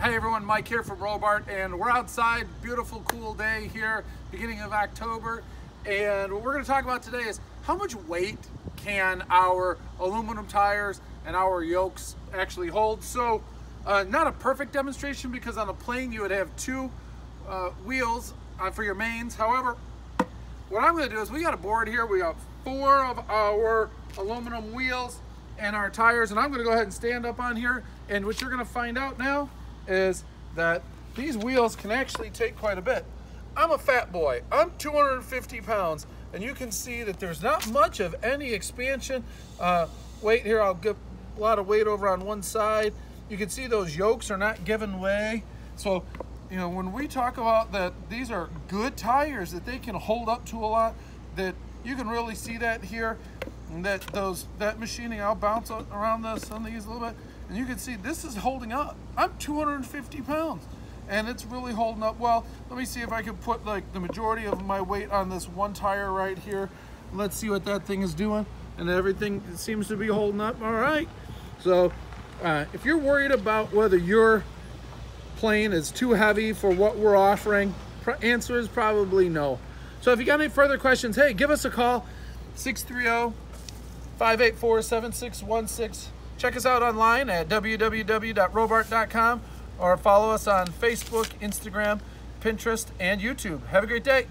Hey everyone, Mike here from Robart, and we're outside, beautiful, cool day here, beginning of October. And what we're gonna talk about today is how much weight can our aluminum tires and our yokes actually hold. So, uh, not a perfect demonstration because on a plane you would have two uh, wheels uh, for your mains. However, what I'm gonna do is we got a board here, we got four of our aluminum wheels and our tires, and I'm gonna go ahead and stand up on here, and what you're gonna find out now is that these wheels can actually take quite a bit. I'm a fat boy. I'm 250 pounds, and you can see that there's not much of any expansion. Uh, weight here, I'll get a lot of weight over on one side. You can see those yokes are not giving way. So, you know, when we talk about that these are good tires, that they can hold up to a lot, that you can really see that here, and that those that machining, I'll bounce around this on these a little bit, and you can see this is holding up. I'm 250 pounds and it's really holding up well. Let me see if I can put like the majority of my weight on this one tire right here. Let's see what that thing is doing. And everything seems to be holding up all right. So uh, if you're worried about whether your plane is too heavy for what we're offering, answer is probably no. So if you got any further questions, hey, give us a call, 630 584 7616. Check us out online at www.robart.com or follow us on Facebook, Instagram, Pinterest, and YouTube. Have a great day.